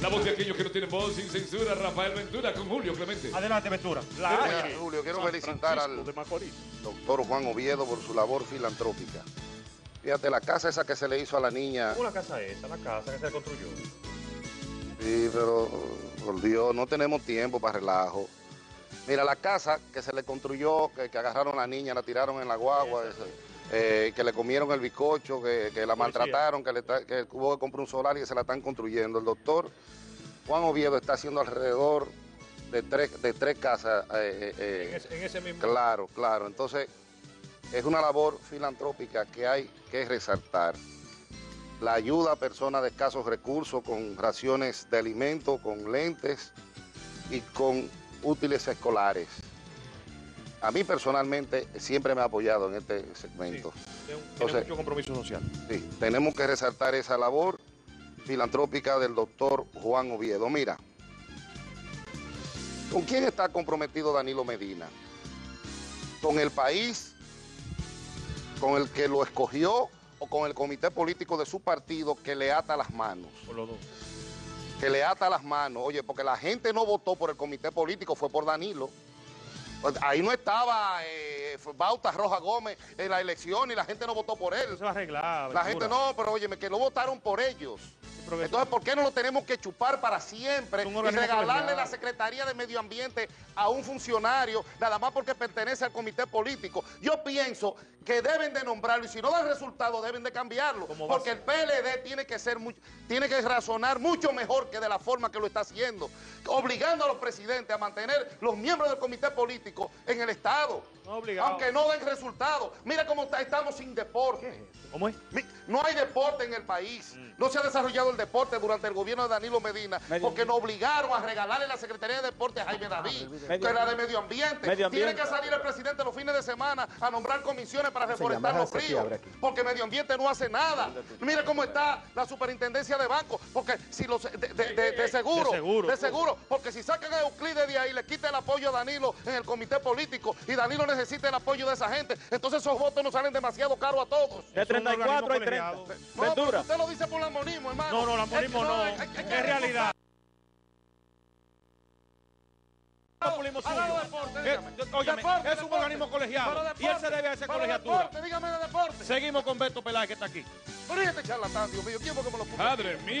La voz de aquellos que no tienen voz sin censura, Rafael Ventura con Julio Clemente. Adelante, Ventura. La Mira. Julio, quiero San felicitar Francisco al de Macorís. doctor Juan Oviedo por su labor filantrópica. Fíjate, la casa esa que se le hizo a la niña, ¿Cómo la casa esa? La casa que se construyó. sí, pero por Dios, no tenemos tiempo para relajo. Mira, la casa que se le construyó, que, que agarraron a la niña, la tiraron en la guagua, eh, que le comieron el bizcocho, que, que la maltrataron, que, le que hubo que comprar un solar y que se la están construyendo. El doctor Juan Oviedo está haciendo alrededor de tres, de tres casas. eh, eh, En ese, en ese mismo. Claro, claro. Entonces, es una labor filantrópica que hay que resaltar. La ayuda a personas de escasos recursos con raciones de alimento, con lentes y con útiles escolares. A mí personalmente siempre me ha apoyado en este segmento. Tiene Entonces- mucho compromiso social. Sí, tenemos que resaltar esa labor filantrópica del doctor Juan Oviedo. Mira, ¿con quién está comprometido Danilo Medina? ¿Con el país? ¿Con el que lo escogió? ¿O con el comité político de su partido que le ata las manos? Por los dos. Que le ata las manos. Oye, porque la gente no votó por el comité político, fue por Danilo. Pues Ahí no estaba eh, Bauta Roja Gómez en la elección y la gente no votó por él. Eso se va a arreglar. La gente no, pero óyeme, que lo votaron por ellos. Entonces, ¿por qué no lo tenemos que chupar para siempre y regalarle la Secretaría de Medio Ambiente a un funcionario nada más porque pertenece al comité político? Yo pienso que deben de nombrarlo y si no da resultado deben de cambiarlo. ¿Cómo va a Porque el PLD tiene que ser muy- tiene que razonar mucho mejor que de la forma que lo está haciendo, obligando a los presidentes a mantener los miembros del comité político en el Estado. Obligado. Aunque no den resultado. Mira cómo está- estamos sin deporte. ¿Cómo es? Mi- No hay deporte en el país. No se ha desarrollado el deporte durante el gobierno de Danilo Medina porque nos obligaron a regalarle la Secretaría de Deporte a Jaime David, que era de Medio Ambiente. Medio ambiente. Tiene que salir el presidente los fines de semana a nombrar comisiones para reforestar llama los ríos, porque Medio Ambiente no hace nada. Mira cómo está la superintendencia de bancos, porque si los de, de- de- de seguro, De seguro. de seguro, porque si sacan a Euclides de ahí, le quita el apoyo a Danilo en el comité político y Danilo necesita el apoyo de esa gente, entonces esos votos nos salen demasiado caros a todos. De Es un 34 hay organismo 30. No, pero usted lo dice por lambonismo, hermano. No, no, que no. hay- hay- hay que Es realidad. Populismo Haga suyo. deporte, Eh, dígame. óyeme, Deporte, es un deporte. organismo colegiado y él se debe a esa colegiatura. dígame de deporte. Seguimos con Beto Peláez que está aquí. Pero este charlatán, Dios mío, ¿quién fue que me lo puso? Padre mío.